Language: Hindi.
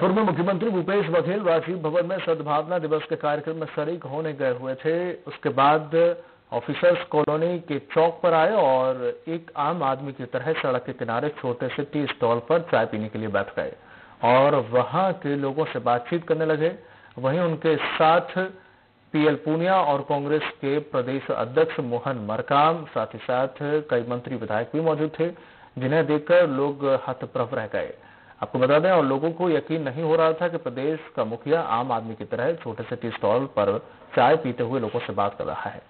पूर्व मुख्यमंत्री भूपेश बघेल राजीव भवन में सद्भावना दिवस के कार्यक्रम में शरीक होने गए हुए थे। उसके बाद ऑफिसर्स कॉलोनी के चौक पर आए और एक आम आदमी की तरह सड़क के किनारे छोटे से टी स्टॉल पर चाय पीने के लिए बैठ गए और वहाँ के लोगों से बातचीत करने लगे। वहीं उनके साथ पीएल पूनिया और कांग्रेस के प्रदेश अध्यक्ष मोहन मरकाम, साथ ही साथ कई मंत्री विधायक भी मौजूद थे, जिन्हें देखकर लोग हतप्रभ रह गए। आपको बता दें, और लोगों को यकीन नहीं हो रहा था कि प्रदेश का मुखिया आम आदमी की तरह छोटे से टी स्टॉल पर चाय पीते हुए लोगों से बात कर रहा है।